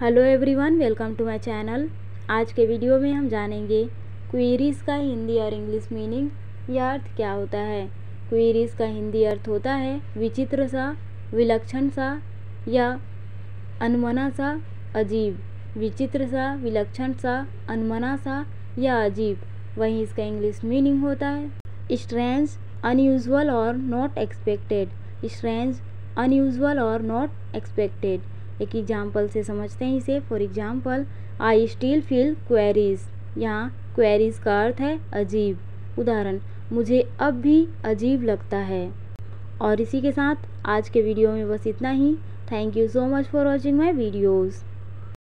Hello everyone, welcome to my channel. आज के video में हम जानेंगे क्वेरीज का हिंदी और इंग्लिश मीनिंग या अर्थ क्या होता है? क्वेरीज का हिंदी अर्थ होता है विचित्र सा, विलक्षण सा या अनमना सा, अजीब। विचित्र सा, विलक्षण सा, अनमना सा या अजीब। वहीं इसका इंग्लिश मीनिंग होता है स्ट्रेंज अनयूजल और नॉट एक्सपेक्टेड स्ट्रेंज अनयूजल और नॉट एक्सपेक्टेड एक एग्ज़ाम्पल से समझते हैं इसे. For example I still feel queries यहाँ क्वेरीज का अर्थ है अजीब. उदाहरण, मुझे अब भी अजीब लगता है. और इसी के साथ आज के वीडियो में बस इतना ही. Thank you so much for watching my videos